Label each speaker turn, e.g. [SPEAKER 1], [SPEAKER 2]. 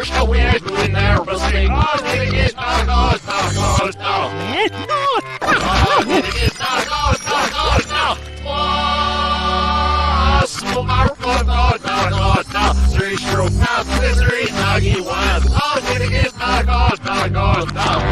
[SPEAKER 1] wish I were doing there, but say, God, it is not God, not God, no.
[SPEAKER 2] It's not.
[SPEAKER 1] It is not God, not God, no. Was, no matter God, not God, no. Three stroke, not three, nuggy, one. God, it is not God, not God, no.